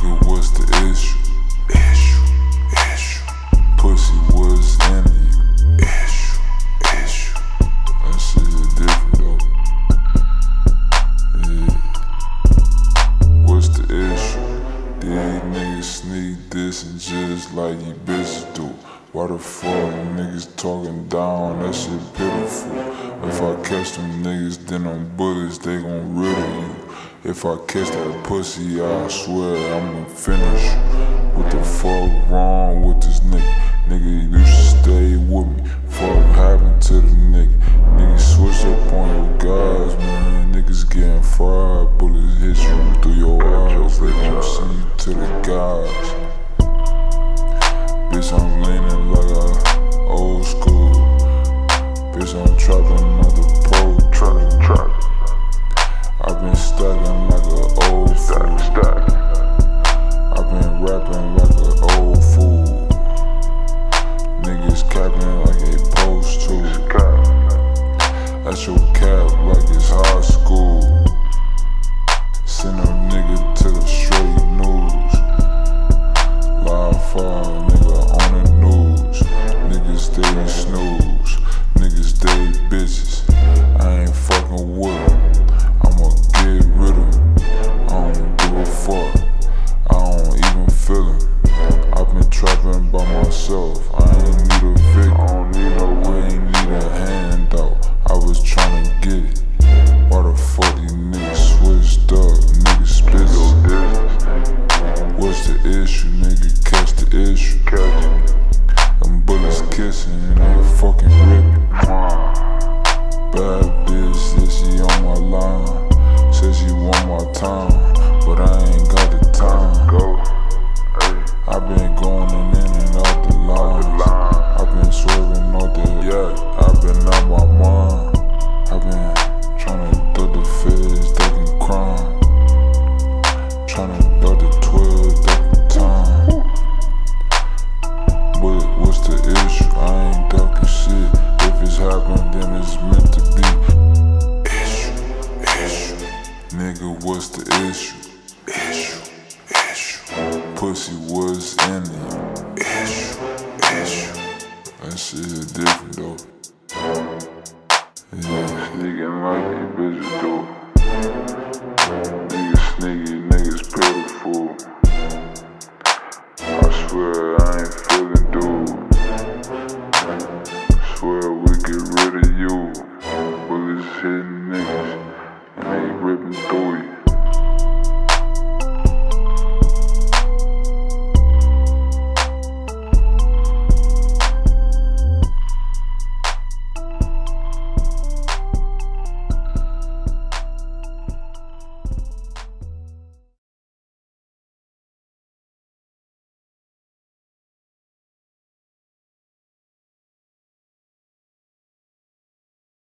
Nigga, what's the issue? Issue, issue. Pussy was in you. Issue, issue. That shit is different though. Yeah. What's the issue? These niggas sneak this and just like you bitches do. Why the fuck niggas talking down? That shit pitiful. If I catch them niggas, then them bullets, they gon' riddle you. If I catch that pussy, I swear I'ma finish. What the fuck wrong with this nigga? Nigga, you should stay with me. Fuck happened to the nigga? Nigga, switch up on your guys, man. Niggas getting fried. Bullets hit you through your eyes. They gon' send you to the guys. Bitch, I'm leaning like a old school. Bitch, I'm trapping on the pro Trap, rapping like a old fool. Niggas capping like they post to. That's your cap like it's high school. Myself. I ain't need a victim. don't need no I ain't need a handout. I was tryna get it. Why the fuck these niggas switched up? Niggas Your spittin'. business, What's the issue, nigga? Catch the issue. catch. Them bullets kissing and they fucking ripping. Bad bitch said she on my line. Said she want my time, was meant to be. Issue, issue. Nigga, what's the issue? Issue, issue. Pussy was in you. Issue, issue. That shit is different though. Yeah. Nigga, my bitches though. Niggas sneaky, niggas pitiful. I swear I ain't feeling dude. Swear to you.